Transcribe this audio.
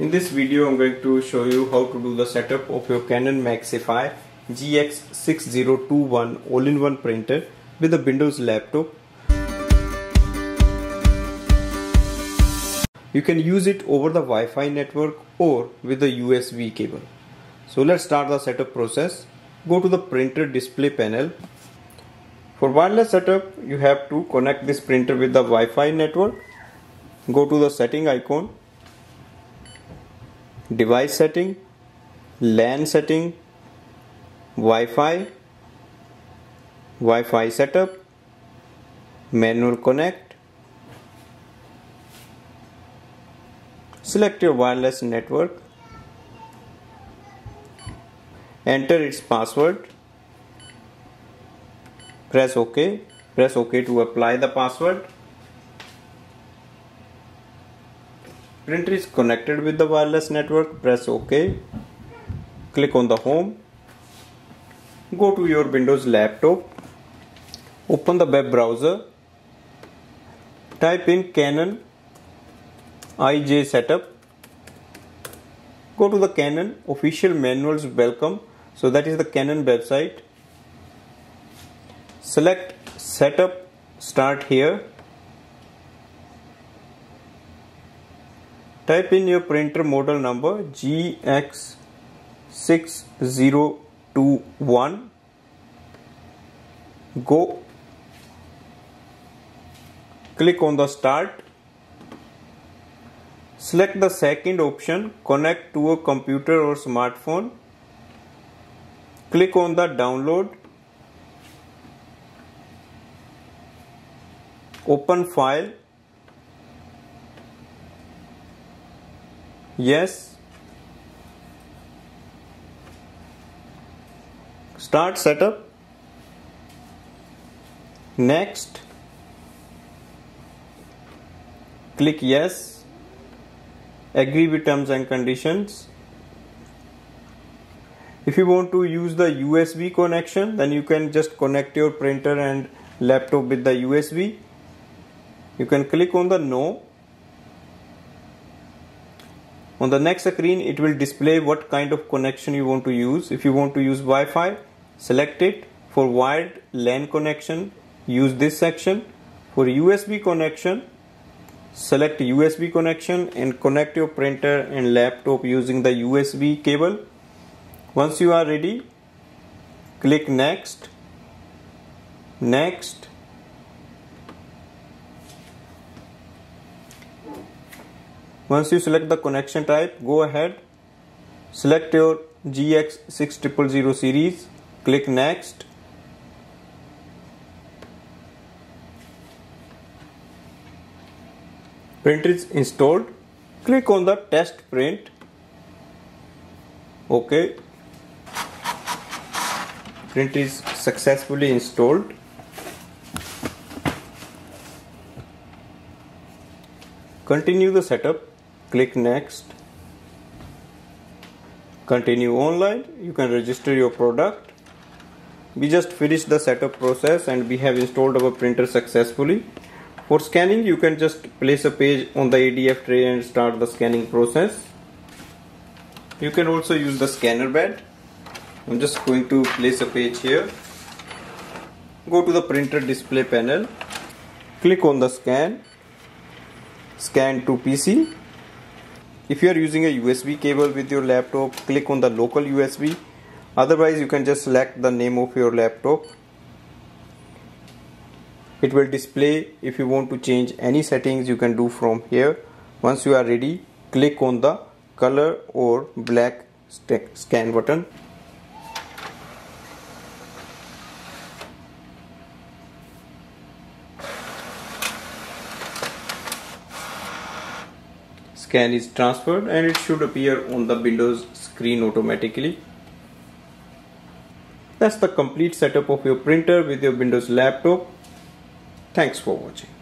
In this video I'm going to show you how to do the setup of your Canon Maxify GX6021 all-in-one printer with a Windows laptop. You can use it over the Wi-Fi network or with a USB cable. So let's start the setup process. Go to the printer display panel for wireless setup, you have to connect this printer with the Wi-Fi network. Go to the setting icon, device setting, LAN setting, Wi-Fi, Wi-Fi setup, manual connect. Select your wireless network. Enter its password press ok press ok to apply the password printer is connected with the wireless network press ok. Click on the home. Go to your windows laptop. Open the web browser. Type in canon ij setup. Go to the canon official manuals welcome. So that is the canon website. Select setup start here type in your printer model number GX6021 go. Click on the start. Select the second option. Connect to a computer or smartphone. Click on the download. Open file yes. Start setup. Next. Click yes. Agree with terms and conditions. If you want to use the USB connection then you can just connect your printer and laptop with the USB you can click on the no on the next screen it will display what kind of connection you want to use. If you want to use Wi-Fi select it. For wired LAN connection use this section. For USB connection select USB connection and connect your printer and laptop using the USB cable. Once you are ready click next. Next Once you select the connection type, go ahead, select your GX6000 series, click next. Printer is installed. Click on the test print. OK. Print is successfully installed. Continue the setup click next continue online you can register your product. We just finished the setup process and we have installed our printer successfully. For scanning you can just place a page on the ADF tray and start the scanning process. You can also use the scanner bed. I'm just going to place a page here. Go to the printer display panel. Click on the scan. Scan to PC if you are using a USB cable with your laptop click on the local USB otherwise you can just select the name of your laptop. It will display if you want to change any settings you can do from here. Once you are ready click on the color or black scan button scan is transferred and it should appear on the Windows screen automatically. That's the complete setup of your printer with your Windows laptop. Thanks for watching.